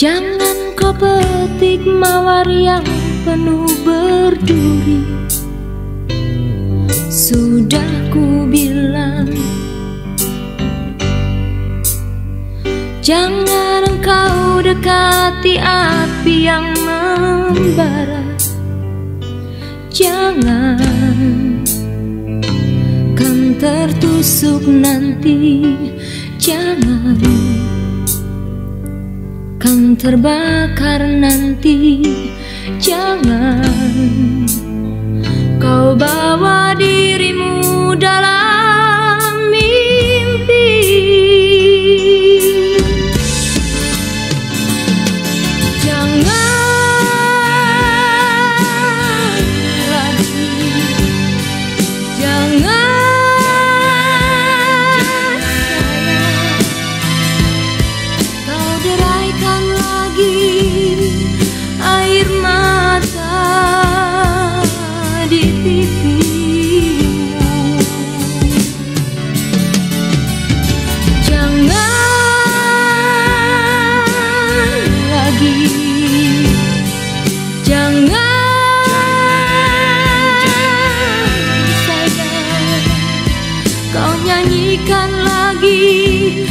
Jangan kau petik mawar yang penuh berduri. Sudah ku bilang Jangan engkau dekati api yang membara. Jangan Kan tertusuk nanti. Jangan Kan terbakar nanti. Jangan Kau bawa dirimu dalam nyanyikan lagi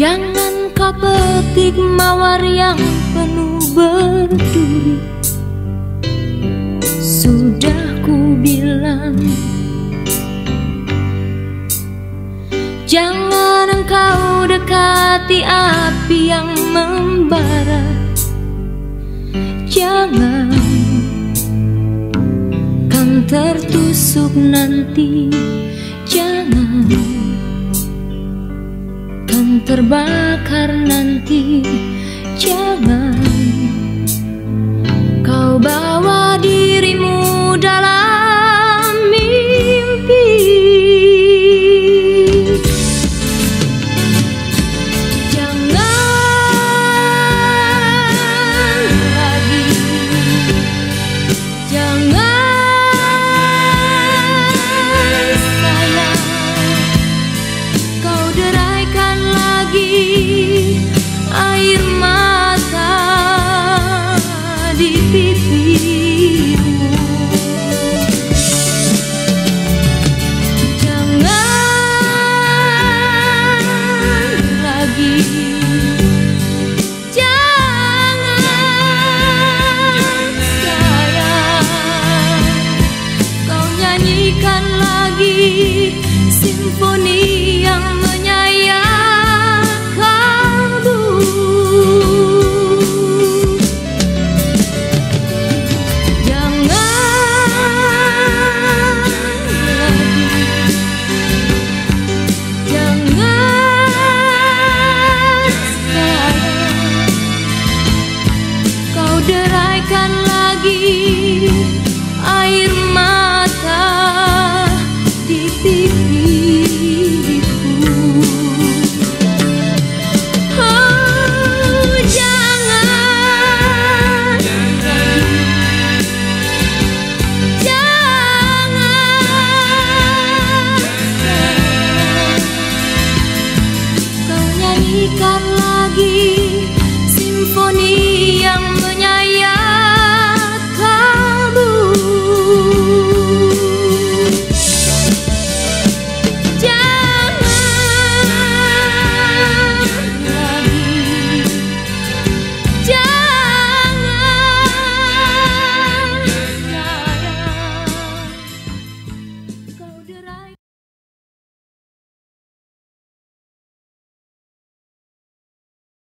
Jangan kau petik mawar yang penuh berduri. Sudah ku bilang Jangan engkau dekati api yang membara. Jangan Kan tertusuk nanti. Jangan terbakar nanti deraikan lagi air mata di pipiku Jangan Kau nyanyikan lagi